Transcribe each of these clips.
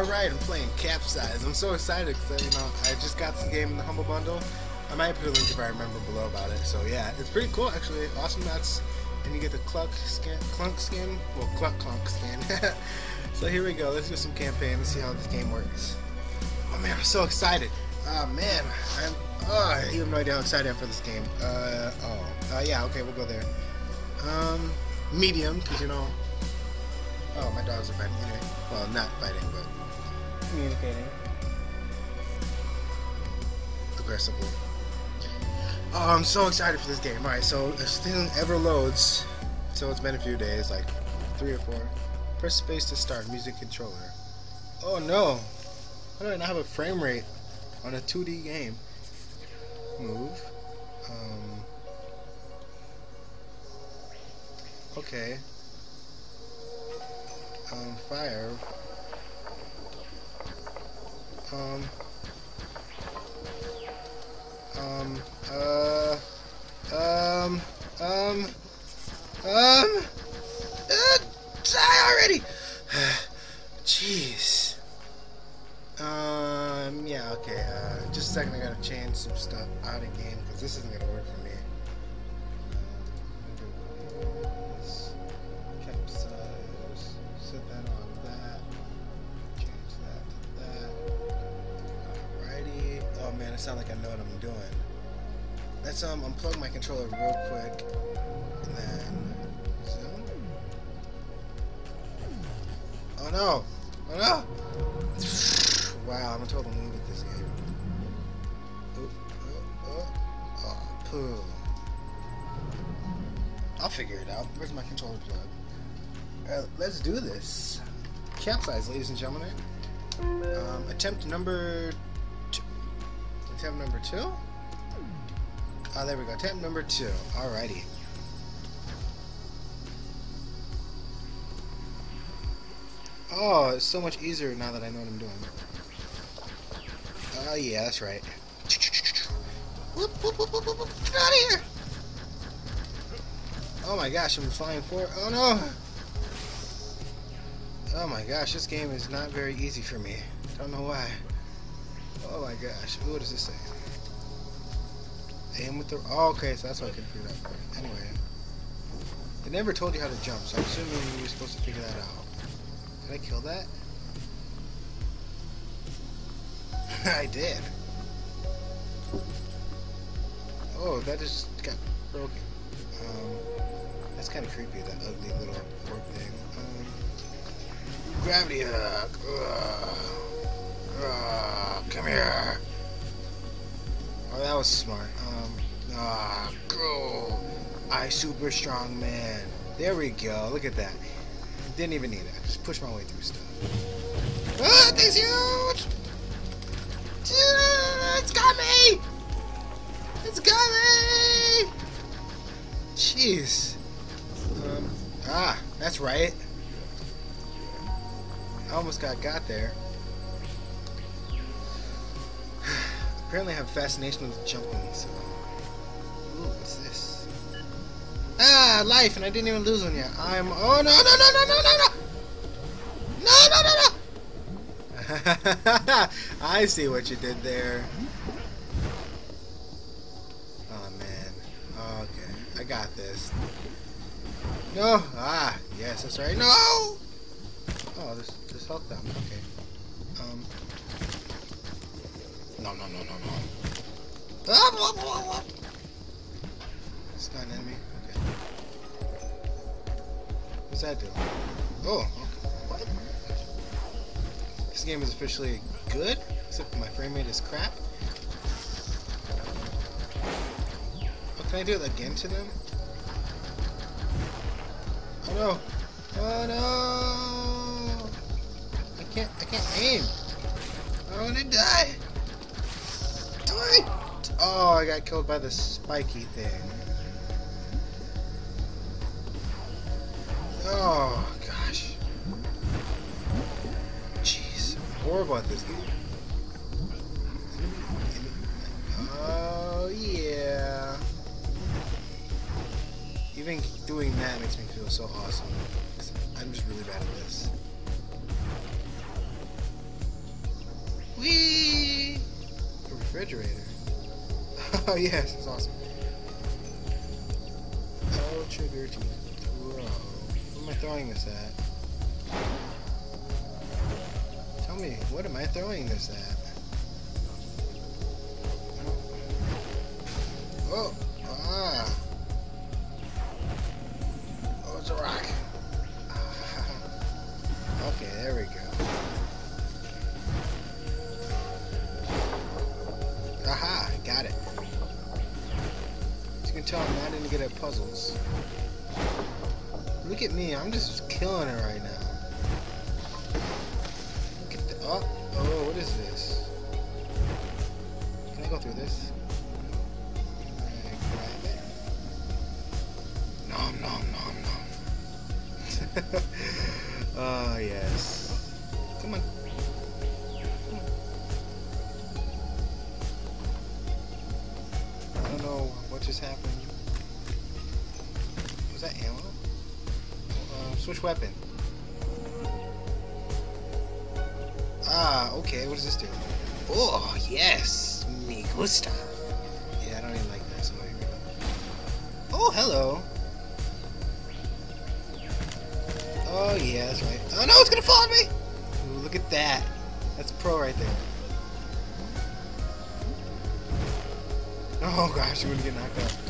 Alright, I'm playing Capsized. I'm so excited because, you know, I just got this game in the Humble Bundle. I might put a link if I remember below about it. So, yeah, it's pretty cool, actually. Awesomenauts. And you get the Cluck skin, Clunk skin. Well, Cluck Clunk skin. so, here we go. Let's do some campaign. Let's see how this game works. Oh, man, I'm so excited. Oh, man. I'm, oh, you have no idea how excited I am for this game. Uh, oh. Uh, yeah, okay, we'll go there. Um, medium, because, you know, Oh, my dogs are fighting. Well, not fighting, but communicating aggressively. Oh, I'm so excited for this game. Alright, so this thing ever loads. So it's been a few days, like three or four. Press space to start music controller. Oh no! How do I not have a frame rate on a 2D game? Move. Um. Okay um, fire. Um, um, uh, um, um, um, uh, die already! Jeez. Um, yeah, okay, uh, just a second, I gotta change some stuff out of game, because this isn't gonna work for me. Sound like I know what I'm doing. Let's um unplug my controller real quick, and then zoom. Oh no! Oh no! Wow, I'm a total noob at this game. Oh, oh, oh, oh, poo. I'll figure it out. Where's my controller plug? Uh, let's do this. Capsized, ladies and gentlemen. Um, attempt number tab number two? Oh, there we go. Tab number two. Alrighty. Oh, it's so much easier now that I know what I'm doing. Oh, yeah, that's right. Whoop, whoop, whoop, whoop, whoop. Get out of here! Oh my gosh, I'm flying for Oh no! Oh my gosh, this game is not very easy for me. Don't know why. Oh my gosh. What does this say? Aim with the... Oh, okay, so that's what I can figure that out. Anyway. It never told you how to jump, so I'm assuming you were supposed to figure that out. Did I kill that? I did. Oh, that just got broken. Um, that's kind of creepy, that ugly little fork thing. Um, gravity hook. Ugh. Uh, come here. Oh, that was smart. Um, ah, go. I super strong man. There we go. Look at that. Didn't even need it. Just push my way through stuff. Ah, this huge! It's got me! It's got me! Jeez. Um, ah, that's right. I almost got got there. Apparently I have fascination with jumping, so... Ooh, what's this? Ah, life, and I didn't even lose one yet. I'm... Oh, no, no, no, no, no, no, no! No, no, no, no! I see what you did there. Oh, man. Okay, I got this. No! Ah, yes, that's right. No! Oh, this, this health down. Okay. Um, no, no, no, no, no. Ah, blah, blah, blah. It's not an enemy? Okay. What's that do? Oh, okay. What? This game is officially good, except my frame rate is crap. Oh, can I do it again to them? Oh no! Oh no! I can't, I can't aim! I want to die! Oh, I got killed by the spiky thing. Oh, gosh. Jeez. I'm horrible at this game. Oh, yeah. Even doing that makes me feel so awesome. I'm just really bad at this. Oh yes, it's awesome. Oh, trigger to throw. What am I throwing this at? Tell me, what am I throwing this at? Oh, ah. Oh, it's a rock. okay, there we go. Good at puzzles. Look at me, I'm just killing it right now. Look at the, oh, oh, what is this? Can I go through this? Nom nom nom nom. oh yes. Come on. I don't know what just happened. Was that ammo? Uh, switch weapon. Ah, okay. What does this do? Oh, yes. Me gusta. Yeah, I don't even like that, so here we go. Oh, hello. Oh, yeah, that's right. Oh, no, it's gonna fall on me! Ooh, look at that. That's pro right there. Oh, gosh, you're gonna get knocked out.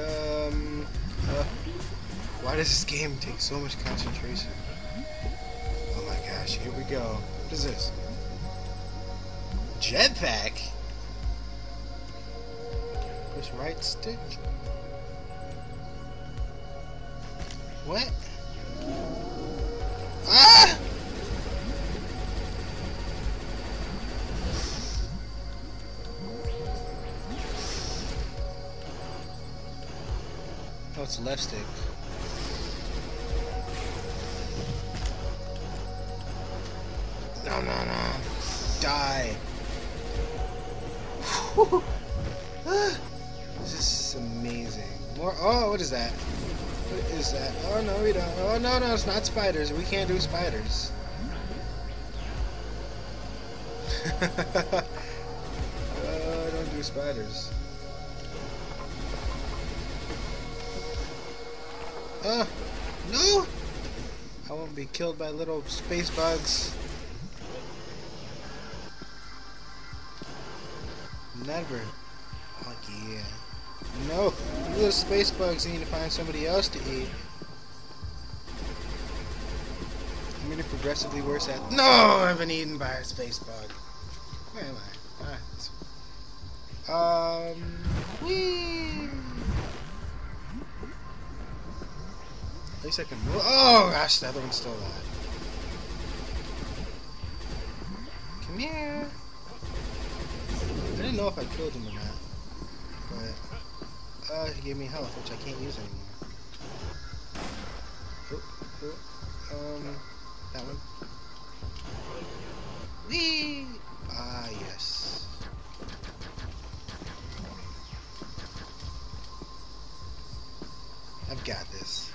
Um, uh, why does this game take so much concentration? Oh my gosh, here we go. What is this? Jetpack? Push right stick? What? It's left stick. No, no, no. Die. This is amazing. More. Oh, what is that? What is that? Oh no, we don't. Oh no, no, it's not spiders. We can't do spiders. uh, don't do spiders. Uh, no! I won't be killed by little space bugs. Never. Fuck yeah. No! Little space bugs need to find somebody else to eat. I'm getting progressively worse at- No! I've been eaten by a space bug. Where am I? Alright. Um... Whee! At least I can move. Oh gosh, the other one's still alive. Come here. I didn't know if I killed him or not, but uh, he gave me health, which I can't use anymore. Oh, oh, um, that one. Whee! Ah, yes. I've got this.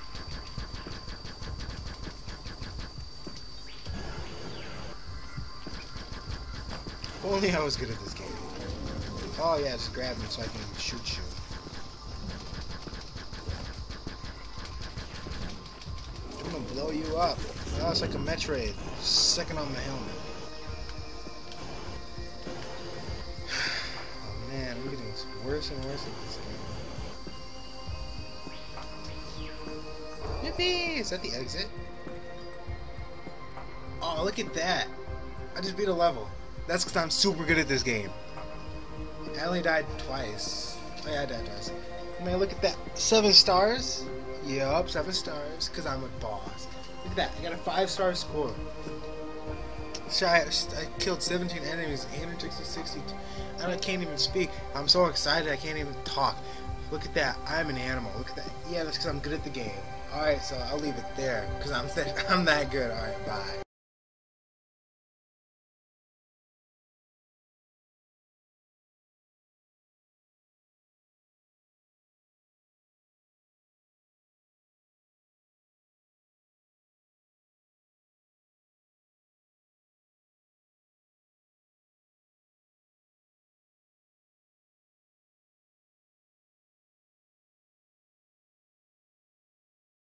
Only I was good at this game. Oh yeah, just grab me so I can shoot you. I'm gonna blow you up. Oh, it's like a Metroid. Second on my helmet. Oh man, I'm getting worse and worse at this game. Yippee! Is that the exit? Oh, look at that. I just beat a level. That's because I'm super good at this game. I only died twice. Oh yeah, I died twice. Man, look at that. Seven stars? Yup, seven stars. Because I'm a boss. Look at that. I got a five star score. So I, I killed 17 enemies, 860. And I can't even speak. I'm so excited I can't even talk. Look at that. I'm an animal. Look at that. Yeah, that's because I'm good at the game. Alright, so I'll leave it there. Because I'm, I'm that good. Alright, bye.